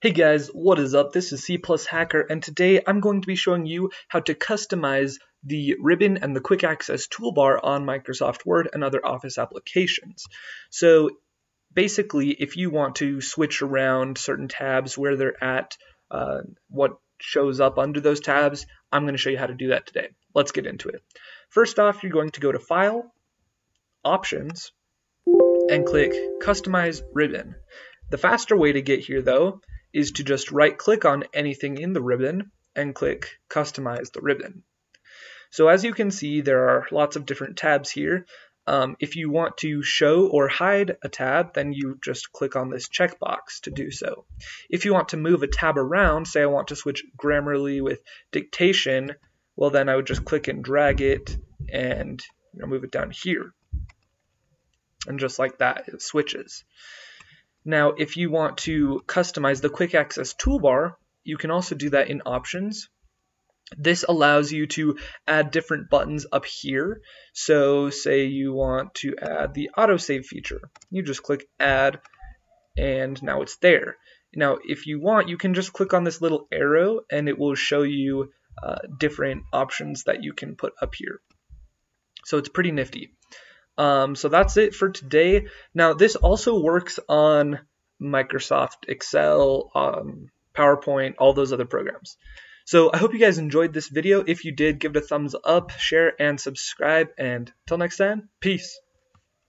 Hey guys, what is up? This is C Plus Hacker, and today I'm going to be showing you how to customize the ribbon and the quick access toolbar on Microsoft Word and other Office applications. So basically, if you want to switch around certain tabs where they're at, uh, what shows up under those tabs, I'm going to show you how to do that today. Let's get into it. First off, you're going to go to File, Options, and click Customize Ribbon. The faster way to get here, though, is to just right click on anything in the ribbon and click customize the ribbon. So as you can see there are lots of different tabs here. Um, if you want to show or hide a tab then you just click on this checkbox to do so. If you want to move a tab around, say I want to switch Grammarly with dictation, well then I would just click and drag it and you know, move it down here. And just like that it switches. Now, if you want to customize the quick access toolbar, you can also do that in options. This allows you to add different buttons up here. So say you want to add the autosave feature. You just click add and now it's there. Now if you want you can just click on this little arrow and it will show you uh, different options that you can put up here. So it's pretty nifty. Um, so that's it for today. Now, this also works on Microsoft Excel, um, PowerPoint, all those other programs. So I hope you guys enjoyed this video. If you did, give it a thumbs up, share, and subscribe. And until next time, peace.